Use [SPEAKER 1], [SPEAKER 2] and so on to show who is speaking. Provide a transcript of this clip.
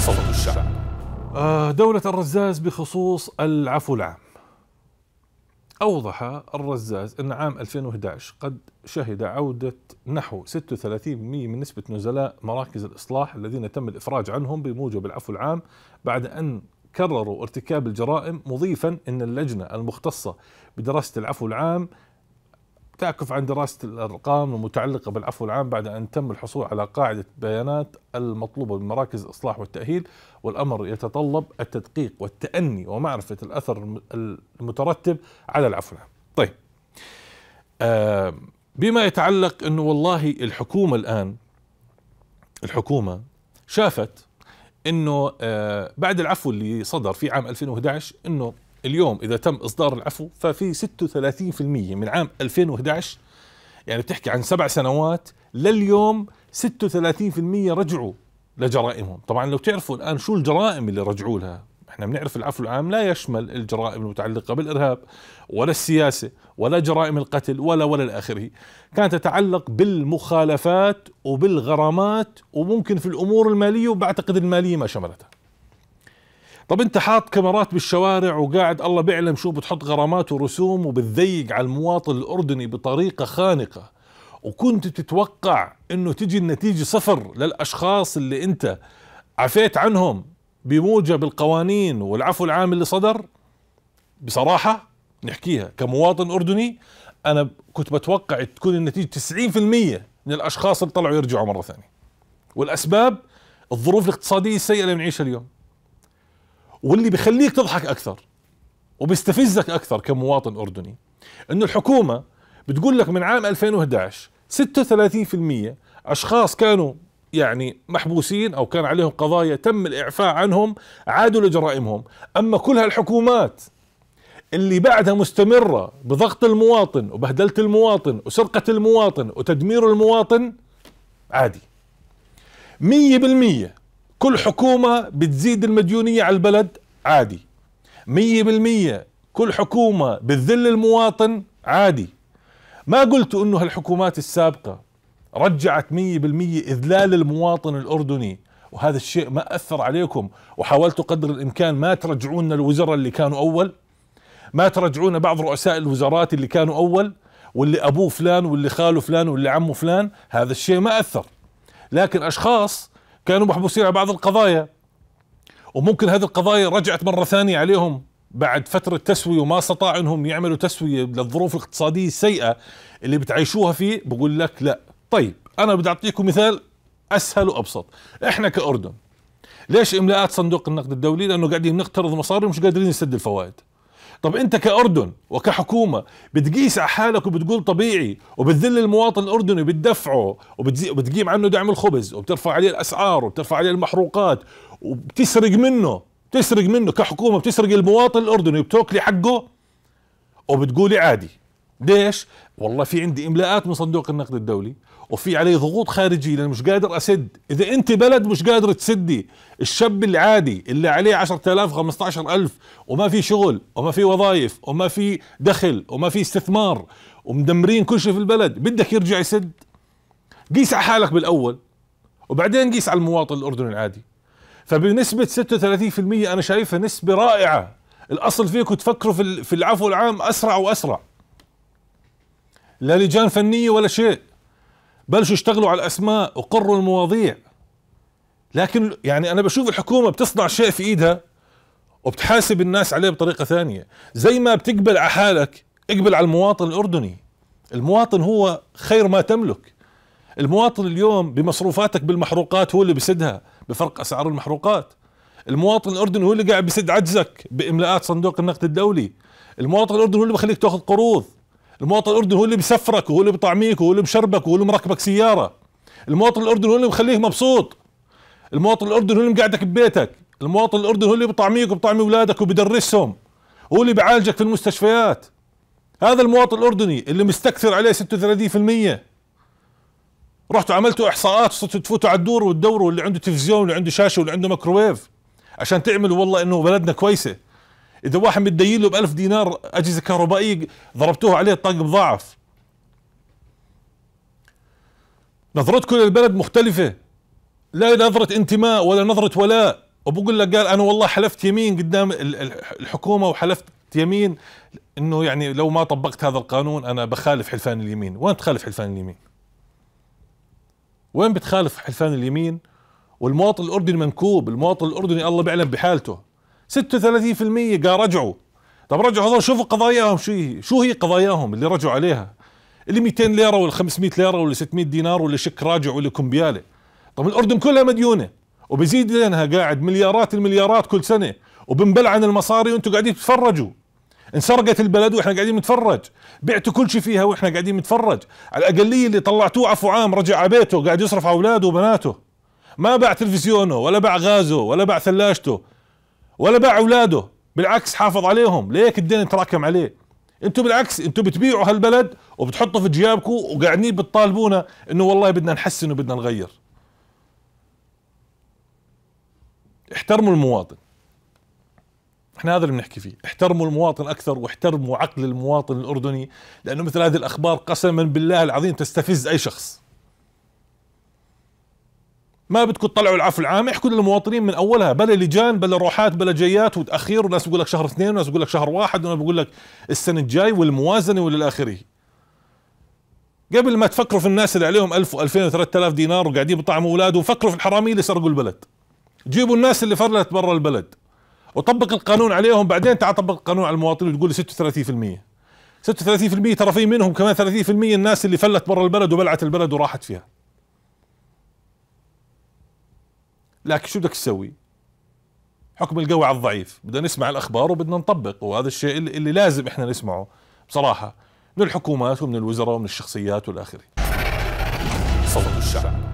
[SPEAKER 1] صوت الشعب
[SPEAKER 2] آه، دولة الرزاز بخصوص العفو العام. أوضح الرزاز أن عام 2011 قد شهد عودة نحو 36% من نسبة نزلاء مراكز الإصلاح الذين تم الإفراج عنهم بموجب العفو العام بعد أن كرروا ارتكاب الجرائم مضيفا أن اللجنة المختصة بدراسة العفو العام تعكف عن دراسة الأرقام المتعلقة بالعفو العام بعد أن تم الحصول على قاعدة بيانات المطلوبة من مراكز الإصلاح والتأهيل والأمر يتطلب التدقيق والتأني ومعرفة الأثر المترتب على العفو العام. طيب آه بما يتعلق أنه والله الحكومة الآن الحكومة شافت أنه آه بعد العفو اللي صدر في عام 2011 أنه اليوم إذا تم إصدار العفو ففي 36% من عام 2011 يعني بتحكي عن سبع سنوات لليوم 36% رجعوا لجرائمهم. طبعا لو تعرفوا الآن شو الجرائم اللي رجعوا لها إحنا بنعرف العفو العام لا يشمل الجرائم المتعلقة بالإرهاب ولا السياسة ولا جرائم القتل ولا ولا الاخره كانت تتعلق بالمخالفات وبالغرامات وممكن في الأمور المالية وبعتقد المالية ما شملتها. طب انت حاط كاميرات بالشوارع وقاعد الله بيعلم شو بتحط غرامات ورسوم وبتضيق على المواطن الأردني بطريقة خانقة. وكنت تتوقع إنه تجي النتيجة صفر للأشخاص اللي أنت عفيت عنهم بموجب القوانين والعفو العام اللي صدر؟ بصراحة نحكيها كمواطن أردني أنا كنت بتوقع تكون النتيجة 90% من الأشخاص اللي طلعوا يرجعوا مرة ثانية. والأسباب الظروف الاقتصادية السيئة اللي بنعيشها اليوم. واللي بخليك تضحك أكثر وبيستفزك أكثر كمواطن أردني إنه الحكومة بتقول لك من عام 2011 36% أشخاص كانوا يعني محبوسين أو كان عليهم قضايا تم الإعفاء عنهم عادوا لجرائمهم. أما كل هالحكومات اللي بعدها مستمرة بضغط المواطن وبهدلة المواطن وسرقة المواطن وتدمير المواطن عادي. مية بالمية كل حكومة بتزيد المديونية على البلد عادي. مية بالمية كل حكومة بتذل المواطن عادي. ما قلت إنه هالحكومات السابقة رجعت مية بالمية إذلال المواطن الأردني وهذا الشيء ما أثر عليكم. وحاولتوا قدر الإمكان ما ترجعونا الوزراء اللي كانوا أول ما ترجعونا بعض رؤساء الوزارات اللي كانوا أول واللي أبوه فلان واللي خاله فلان واللي عمه فلان. هذا الشيء ما أثر. لكن أشخاص كانوا محبوسين على بعض القضايا. وممكن هذه القضايا رجعت مرة ثانية عليهم بعد فترة تسوية وما استطاعوا إنهم يعملوا تسوية للظروف الاقتصادية السيئة اللي بتعيشوها فيه بقول لك لا. طيب أنا بدي أعطيكم مثال أسهل وأبسط. إحنا كأردن ليش إملاءات صندوق النقد الدولي؟ لأنه قاعدين نقترض مصاري ومش قادرين نسد الفوائد. طب أنت كأردن وكحكومة بتقيس على حالك وبتقول طبيعي وبتذل المواطن الأردني بتدفعه وبتقيم عنه دعم الخبز وبترفع عليه الأسعار وبترفع عليه المحروقات وبتسرق منه بتسرق منه كحكومة بتسرق المواطن الأردني وبتوكلي حقه. وبتقولي عادي. ليش؟ والله في عندي إملاءات من صندوق النقد الدولي وفي علي ضغوط خارجية لاني مش قادر أسد. إذا أنت بلد مش قادر تسدي الشاب العادي اللي عليه 10000 15000 وما في شغل وما في وظائف وما في دخل وما في استثمار ومدمرين كل شيء في البلد بدك يرجع يسد؟ قيس على حالك بالأول وبعدين قيس على المواطن الأردني العادي. فبنسبة 36% أنا شايفها نسبة رائعة. الأصل فيكم تفكروا في العفو العام أسرع وأسرع. لا لجان فنية ولا شيء. بلشوا يشتغلوا على الأسماء وقروا المواضيع. لكن يعني أنا بشوف الحكومة بتصنع شيء في إيدها وبتحاسب الناس عليه بطريقة ثانية. زي ما بتقبل على حالك اقبل على المواطن الأردني. المواطن هو خير ما تملك. المواطن اليوم بمصروفاتك بالمحروقات هو اللي بسدها بفرق اسعار المحروقات المواطن الاردني هو اللي قاعد بسد عجزك باملاءات صندوق النقد الدولي المواطن الاردني هو اللي بخليك تاخذ قروض المواطن الاردني هو اللي بيسفرك وهو اللي بيطعميك وهو اللي بشربك وهو اللي مركبك سياره المواطن الاردني هو اللي مخليك مبسوط المواطن الاردني هو اللي مقعدك ببيتك المواطن الاردني هو اللي بيطعميك وبطعمي اولادك وبيدرسهم هو اللي بيعالجك في المستشفيات هذا المواطن الاردني اللي مستكثر عليه 36% رحتوا عملتوا إحصاءات صرتوا تفوتوا على الدور وتدوروا واللي عنده تلفزيون واللي عنده شاشة واللي عنده ميكروويف. عشان تعملوا والله إنه بلدنا كويسة. إذا واحد متدين له ب 1000 دينار أجهزة كهربائية ضربتوها عليه الطاقه مضاعف نظرتكم للبلد مختلفة. لا نظرة انتماء ولا نظرة ولاء. وبقول لك قال أنا والله حلفت يمين قدام الحكومة وحلفت يمين. إنه يعني لو ما طبقت هذا القانون أنا بخالف حلفان اليمين، وين بتخالف حلفان اليمين؟ وين بتخالف حلفان اليمين؟ والمواطن الأردني منكوب، المواطن الأردني الله بيعلم بحالته. 36% قال رجعوا. طب رجعوا هذول شوفوا قضاياهم شو هي شو هي قضاياهم اللي رجعوا عليها؟ اللي 200 ليرة ولا 500 ليرة ولا 600 دينار ولا شك راجع ولا كمبياله طب الأردن كلها مديونة. وبزيد لنا قاعد مليارات المليارات كل سنة. وبنبلعن المصاري وأنتم قاعدين تتفرجوا. انسرقت البلد وإحنا قاعدين نتفرج. بعتوا كل شيء فيها وإحنا قاعدين نتفرج. على الأقلية اللي طلعتوه عفو عام رجع على بيته قاعد يصرف على أولاده وبناته. ما باع تلفزيونه ولا باع غازه ولا باع ثلاجته ولا باع أولاده. بالعكس حافظ عليهم. ليك الدين تراكم عليه. أنتم بالعكس أنتم بتبيعوا هالبلد وبتحطوا في جيابكم وقاعدين بتطالبونا إنه والله بدنا نحسن وبدنا نغير. احترموا المواطن. إحنا هذا اللي بنحكي فيه. احترموا المواطن أكثر واحترموا عقل المواطن الأردني لأنه مثل هذه الأخبار قسما بالله العظيم تستفز أي شخص. ما بدكم تطلعوا العفو العام احكوا للمواطنين من أولها بلا لجان بلا روحات بلا جيات وتأخير وناس بيقول لك شهر اثنين وناس بيقول لك شهر واحد وناس بيقول لك السنة الجاي والموازنة والى اخره قبل ما تفكروا في الناس اللي عليهم 1000 و2000 و3000 دينار وقاعدين بيطعموا أولادهم فكروا في الحرامية اللي سرقوا البلد. جيبوا الناس اللي فرلت برا البلد. وطبق القانون عليهم بعدين تعال طبق القانون على المواطنين وتقول 36% 36% ترى في منهم كمان 30% الناس اللي فلت برا البلد وبلعت البلد وراحت فيها. لكن شو بدك تسوي؟ حكم القوي على الضعيف. بدنا نسمع الأخبار وبدنا نطبق وهذا الشيء اللي, لازم إحنا نسمعه بصراحة من الحكومات ومن الوزراء ومن الشخصيات والآخرين. صوت الشعب.